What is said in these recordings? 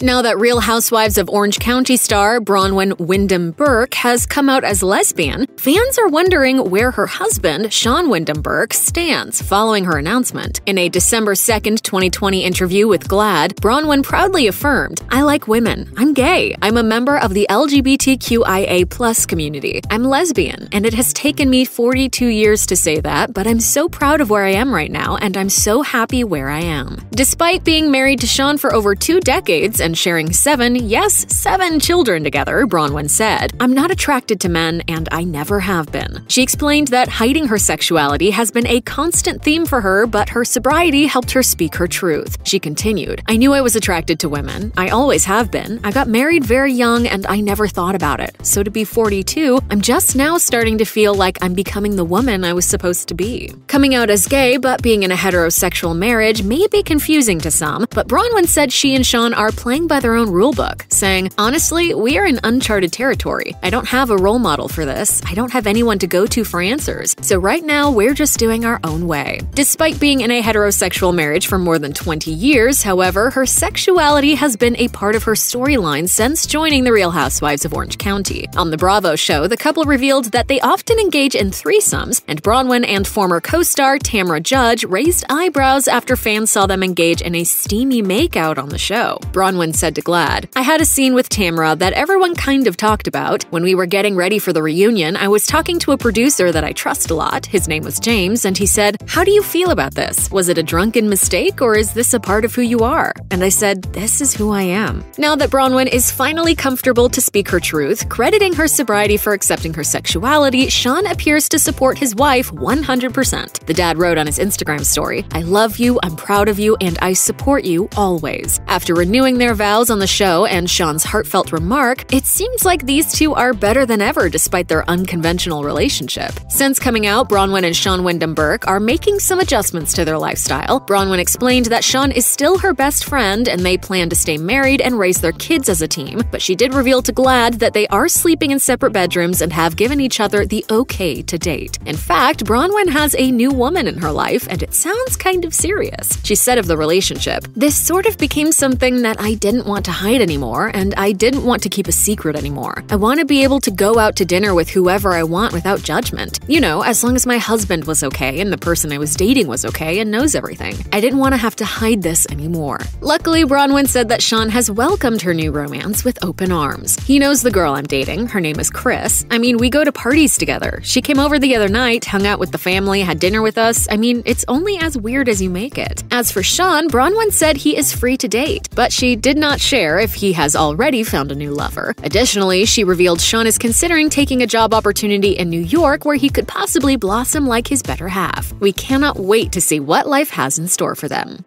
Now that Real Housewives of Orange County star Braunwyn Windham Burke has come out as lesbian, fans are wondering where her husband, Sean Windham Burke, stands following her announcement. In a December 2nd, 2020 interview with GLAAD, Braunwyn proudly affirmed, I like women. I'm gay. I'm a member of the LGBTQIA community. I'm lesbian, and it has taken me 42 years to say that, but I'm so proud of where I am right now, and I'm so happy where I am. Despite being married to Sean for over two decades and sharing seven, yes, seven children together, Braunwyn said, I'm not attracted to men, and I never have been. She explained that hiding her sexuality has been a constant theme for her, but her sobriety helped her speak her truth. She continued, I knew I was attracted to women. I always have been. I got married very young, and I never thought about it. So to be 42, I'm just now starting to feel like I'm becoming the woman I was supposed to be. Coming out as gay, but being in a heterosexual marriage may be confusing to some, but Braunwyn said she and Sean are playing playing by their own rulebook, saying, Honestly, we are in uncharted territory. I don't have a role model for this. I don't have anyone to go to for answers. So right now, we're just doing our own way. Despite being in a heterosexual marriage for more than 20 years, however, her sexuality has been a part of her storyline since joining the Real Housewives of Orange County. On the Bravo show, the couple revealed that they often engage in threesomes, and Braunwyn and former co star Tamra Judge raised eyebrows after fans saw them engage in a steamy makeout on the show. Braunwyn said to GLAAD. I had a scene with Tamra that everyone kind of talked about. When we were getting ready for the reunion, I was talking to a producer that I trust a lot. His name was James, and he said, How do you feel about this? Was it a drunken mistake, or is this a part of who you are? And I said, This is who I am. Now that Braunwyn is finally comfortable to speak her truth, crediting her sobriety for accepting her sexuality, Sean appears to support his wife 100%. The dad wrote on his Instagram story, I love you, I'm proud of you, and I support you always. After renewing their vows on the show and Sean's heartfelt remark, it seems like these two are better than ever despite their unconventional relationship. Since coming out, Braunwyn and Sean Windham Burke are making some adjustments to their lifestyle. Braunwyn explained that Sean is still her best friend and they plan to stay married and raise their kids as a team, but she did reveal to GLAAD that they are sleeping in separate bedrooms and have given each other the okay to date. In fact, Braunwyn has a new woman in her life, and it sounds kind of serious. She said of the relationship, This sort of became something that I did didn't want to hide anymore, and I didn't want to keep a secret anymore. I want to be able to go out to dinner with whoever I want without judgment. You know, as long as my husband was okay and the person I was dating was okay and knows everything. I didn't want to have to hide this anymore. Luckily, Braunwyn said that Sean has welcomed her new romance with open arms. He knows the girl I'm dating. Her name is Chris. I mean, we go to parties together. She came over the other night, hung out with the family, had dinner with us. I mean, it's only as weird as you make it. As for Sean, Braunwyn said he is free to date, but she not share if he has already found a new lover. Additionally, she revealed Sean is considering taking a job opportunity in New York where he could possibly blossom like his better half. We cannot wait to see what life has in store for them.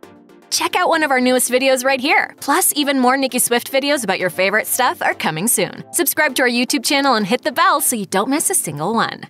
Check out one of our newest videos right here. Plus, even more Nicki Swift videos about your favorite stuff are coming soon. Subscribe to our YouTube channel and hit the bell so you don't miss a single one.